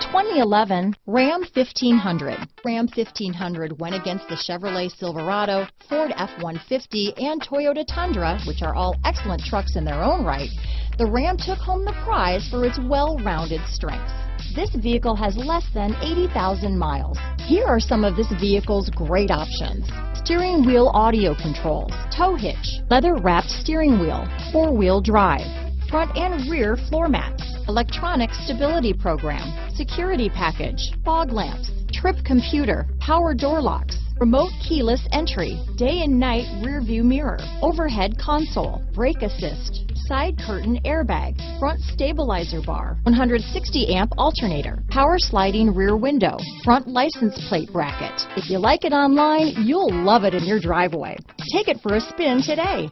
2011 Ram 1500. Ram 1500 went against the Chevrolet Silverado, Ford F-150, and Toyota Tundra, which are all excellent trucks in their own right. The Ram took home the prize for its well-rounded strengths. This vehicle has less than 80,000 miles. Here are some of this vehicle's great options. Steering wheel audio controls, tow hitch, leather wrapped steering wheel, four wheel drive, front and rear floor mats, electronic stability program, security package, fog lamps, trip computer, power door locks, remote keyless entry, day and night rear view mirror, overhead console, brake assist, side curtain airbag, front stabilizer bar, 160 amp alternator, power sliding rear window, front license plate bracket. If you like it online, you'll love it in your driveway. Take it for a spin today.